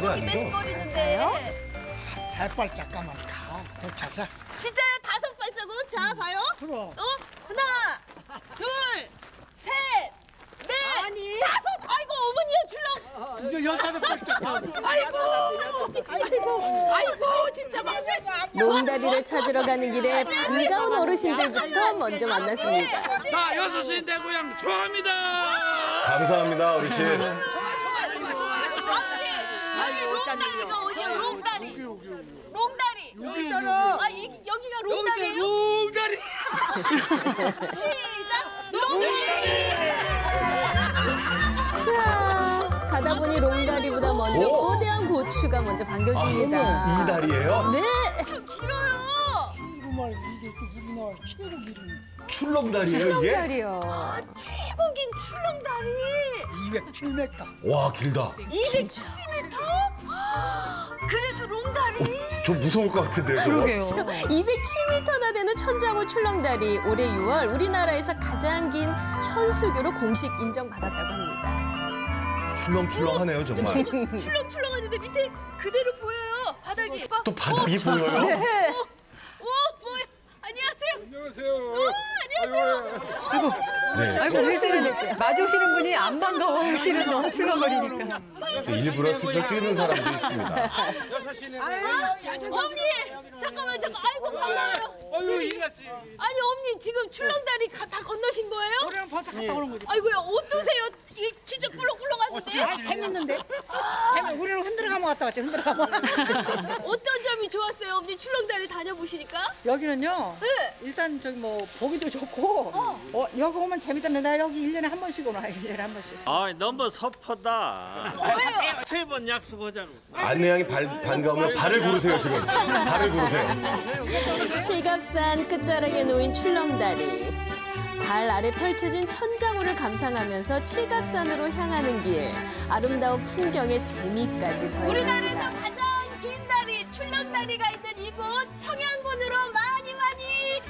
거기 아니죠? 뺏거리는데. 발발짝 가만 가. 도착해. 진짜요? 다섯 발자국? 자, 봐요. 그럼. 어? 하나, 둘, 셋, 넷, 아니. 다섯. 아이고, 어머니요, 출렁. 이제 열다섯 발짝 가. 아이고, 아이고, 아이고, 진짜 많네. 롱다리를 찾으러 가는 길에 반가운 어르신들부터 먼저 만났습니다. 나 여섯 시내 고향 좋아합니다. 감사합니다, 어르신. 롱다리가 어디야, 롱다리. 롱다리. 여기 있잖아. 아, 이, 여기가 롱다리예요? 롱다리. 시작. 롱다리. 자, 가다 보니 롱다리보다 먼저 오. 거대한 고추가 먼저 반겨줍니다. 아, 이 다리예요? 네, 참 길어요. 정말 이게 또 우리나라 최고 기름. 출렁다리예요, 이게? 롱다리요. 최고 긴 출렁다리. 207m. 와, 길다. 207m? 그래서 롱다리. 좀 무서울 것 같은데요, 저거? 207m나 되는 천장호 출렁다리 올해 6월 우리나라에서 가장 긴 현수교로 공식 인정받았다고 합니다. 출렁출렁하네요, 정말. 이거 출렁출렁하는데 밑에 그대로 보여요. 바닥이. 또 바닥이 보여요? 오, 뭐야. 안녕하세요. 안녕하세요. 어, 안녕하세요. 네. 아이고, 일단은 마주오시는 분이 안 반가우시는 너무 출렁거리니까. 일부러 슬슬 뛰는 사람도 있습니다. 어머니, 잠깐만, 잠깐. 아이고, 반가워요. 아유 이났지. 아니, 어머니 지금 출렁다리 가- 다 건너신 거예요? 우리는 벌써 갔다 오는 거지. 아이고야, 어떠세요? 이게 진짜 꿀렁꿀렁하는데? 아, 재밌는데? 왔다 갔지, 흔들어 가면. 어떤 점이 좋았어요? 어머니 출렁다리 다녀보시니까? 여기는요, 네. 일단 저기 뭐 보기도 좋고, 어, 여기 오면 재밌던데 나 여기 일년에 한 번씩 오나, 일년에한 번씩. 아 너무 섭하다. 왜요? 세 번 약속하자고. 안내양이 발, 반가우면 발을 구르세요, 지금. 발을 구르세요. 칠갑산 끝자락에 놓인 출렁다리. 발 아래 펼쳐진 천장호를 감상하면서 칠갑산으로 향하는 길. 아름다운 풍경에 재미까지 우리나라에서 더해집니다. 가장 긴 다리, 출렁다리가 있는 이곳 청양군으로 많이 많이